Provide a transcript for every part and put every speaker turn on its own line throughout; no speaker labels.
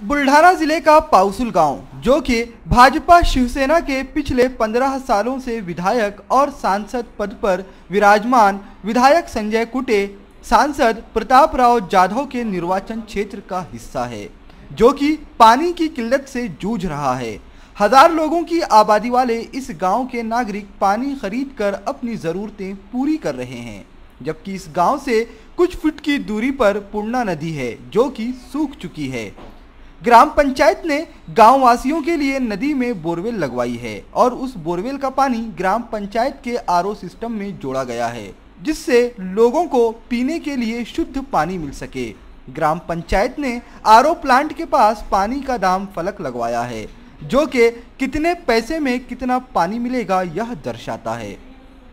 बुल्ढाना ज़िले का पाउसुल गाँव, जो कि भाजपा शिवसेना के पिछले पंद्रह सालों से विधायक और सांसद पद पर विराजमान विधायक संजय कुटे, सांसद प्रताप राव जाधव के निर्वाचन क्षेत्र का हिस्सा है, जो कि पानी की किल्लत से जूझ रहा है। हज़ार लोगों की आबादी वाले इस गाँव के नागरिक पानी खरीद कर अपनी ज़रूरतें पूरी कर रहे हैं, जबकि इस गाँव से कुछ फुट की दूरी पर पूर्णा नदी है, जो कि सूख चुकी है। ग्राम पंचायत ने गाँव वासियों के लिए नदी में बोरवेल लगवाई है और उस बोरवेल का पानी ग्राम पंचायत के आरओ सिस्टम में जोड़ा गया है, जिससे लोगों को पीने के लिए शुद्ध पानी मिल सके। ग्राम पंचायत ने आरओ प्लांट के पास पानी का दाम फलक लगवाया है, जो कि कितने पैसे में कितना पानी मिलेगा यह दर्शाता है।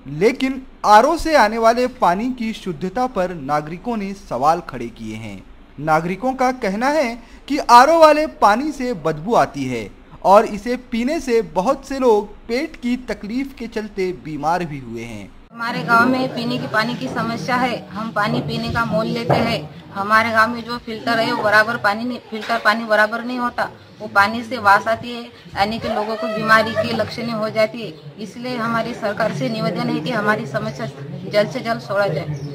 लेकिन आरओ से आने वाले पानी की शुद्धता पर नागरिकों ने सवाल खड़े किए हैं। नागरिकों का कहना है कि आर वाले पानी से बदबू आती है और इसे पीने से बहुत से लोग पेट की तकलीफ़ के चलते बीमार भी हुए हैं।
हमारे गाँव में पीने के पानी की समस्या है। हम पानी पीने का मोल लेते हैं। हमारे गाँव में जो फ़िल्टर है, वो बराबर पानी नहीं, फ़िल्टर पानी बराबर नहीं होता। वो पानी से वास आती है यानी कि लोगों को बीमारी के लक्षण हो जाती है। इसलिए हमारी सरकार से निवेदन है कि हमारी समस्या जल्द से जल्द छोड़ा जाए।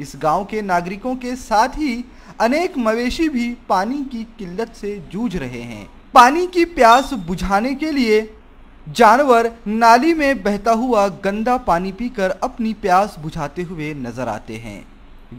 इस गाँव के नागरिकों के साथ ही अनेक मवेशी भी पानी की किल्लत से जूझ रहे हैं। पानी की प्यास बुझाने के लिए जानवर नाली में बहता हुआ गंदा पानी पीकर अपनी प्यास बुझाते हुए नज़र आते हैं।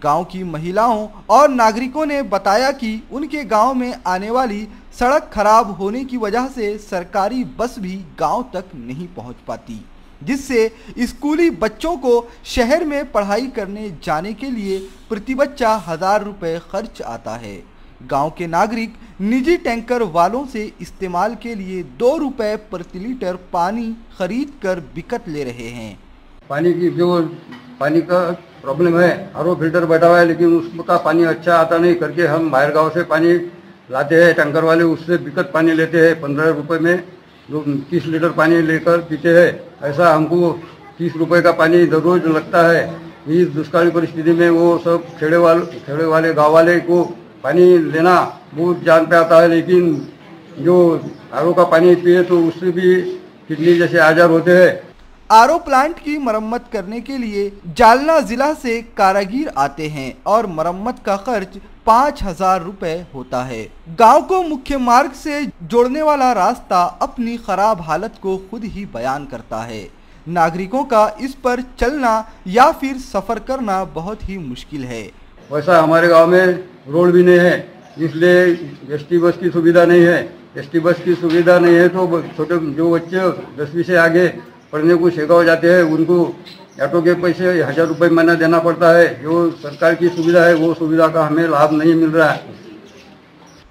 गाँव की महिलाओं और नागरिकों ने बताया कि उनके गाँव में आने वाली सड़क खराब होने की वजह से सरकारी बस भी गाँव तक नहीं पहुँच पाती। जिससे स्कूली बच्चों को शहर में पढ़ाई करने जाने के लिए प्रति बच्चा हज़ार रुपये खर्च आता है। गाँव के नागरिक निजी टैंकर वालों से इस्तेमाल के लिए दो रुपए प्रति लीटर पानी खरीद कर बिकत ले रहे हैं।
पानी की जो पानी का प्रॉब्लम है आर फ़िल्टर बैठा हुआ है, लेकिन उसका पानी अच्छा आता नहीं। करके हम बाहर गाँव से पानी लाते हैं, टैंकर वाले उससे बिकट पानी लेते हैं, पंद्रह रुपए में। जो तीस लीटर पानी लेकर पीते हैं, ऐसा हमको तीस रुपए का पानी रोज लगता है। इस दुष्काली परिस्थिति में वो सब खेड़े वाले खेड़े वाले गाँव वाले को पानी लेना बहुत जान पे आता है, लेकिन जो आरओ का पानी पिए तो उससे भी किडनी जैसे आजार होते हैं।
आर प्लांट की मरम्मत करने के लिए जालना जिला से कारागीर आते हैं और मरम्मत का खर्च पाँच हज़ार रूपए होता है। गाँव को मुख्य मार्ग से जोड़ने वाला रास्ता अपनी खराब हालत को खुद ही बयान करता है। नागरिकों का इस पर चलना या फिर सफ़र करना बहुत ही मुश्किल है।
वैसा हमारे गाँव में रोड भी नहीं है, इसलिए एसटी बस की सुविधा नहीं है। एसटी बस की सुविधा नहीं है तो छोटे जो बच्चे दसवीं से आगे पढ़ने को शेगाव जाते हैं, उनको ऑटो के पैसे हज़ार रुपए महीना देना पड़ता है, जो सरकार की सुविधा है, वो सुविधा का हमें लाभ नहीं मिल रहा है।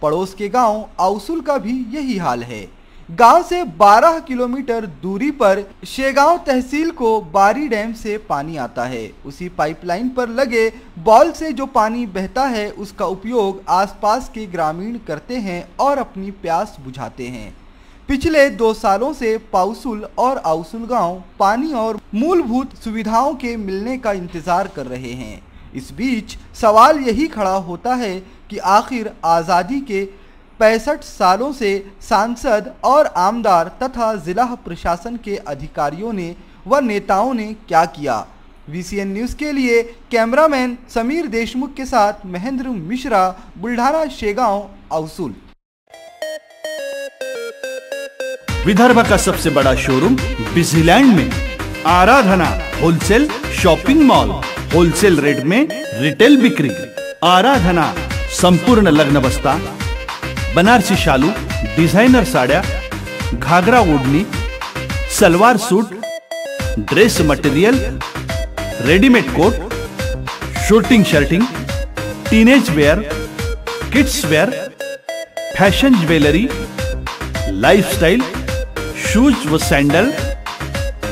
पड़ोस के गाँव आउसुल का भी यही हाल है। गाँव से 12 किलोमीटर दूरी पर शेगांव तहसील को बारी डैम से पानी आता है। उसी पाइपलाइन पर लगे बॉल से जो पानी बहता है, उसका उपयोग आसपास के ग्रामीण करते हैं और अपनी प्यास बुझाते हैं। पिछले दो सालों से पाउसुल और आउसुल गाँव पानी और मूलभूत सुविधाओं के मिलने का इंतज़ार कर रहे हैं। इस बीच सवाल यही खड़ा होता है कि आखिर आज़ादी के पैंसठ सालों से सांसद और आमदार तथा जिला प्रशासन के अधिकारियों ने व नेताओं ने क्या किया? वीसीएन न्यूज़ के लिए कैमरामैन समीर देशमुख के साथ महेंद्र मिश्रा बुल्ढाना शेगांव, आउसुल।
विदर्भ का सबसे बड़ा शोरूम बिजीलैंड में। Aradhana wholesale shopping mall wholesale rate में रिटेल बिक्री। आराधना, संपूर्ण लग्न बस्ता। बनारसी शालू डिझायनर साड्या घागरा ओढणी salwar suit dress material readymade coat suiting shirting teenage wear kids wear fashion jewellery lifestyle shoes व sandal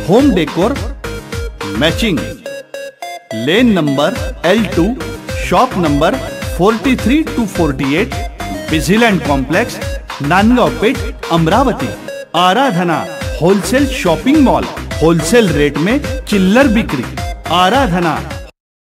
home decor matching lane number L two shop number 43 to 48 Busyland complex Nandgaon Peth Amravati Aradhana wholesale shopping mall wholesale rate में चिल्लर बिक्री आराधना